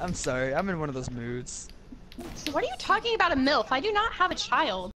I'm sorry. I'm in one of those moods. What are you talking about a MILF? I do not have a child.